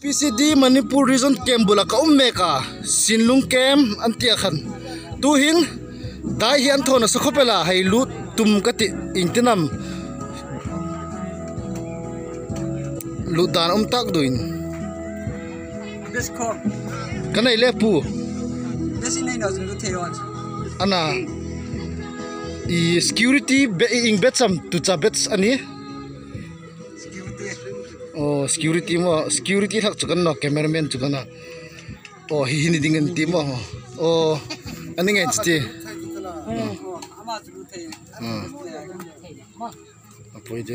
PCD Manipur Region Camp bula ka umme ka Sinlung Camp antia khan tu hin dai hi an thona sakhopela hai lu tum ka ti ingtinam lu dan um tak duin This call. kanai le pu This is nine thousand to take on. ana i security be ing betsam tu cha bets ani. oh security mo. Security lak juga no cameraman juga na oh ini dengan tim oh ani nggak sih? apa itu